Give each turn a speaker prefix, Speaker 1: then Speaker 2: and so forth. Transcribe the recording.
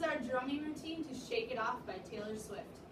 Speaker 1: is our drumming routine to Shake It Off by Taylor Swift.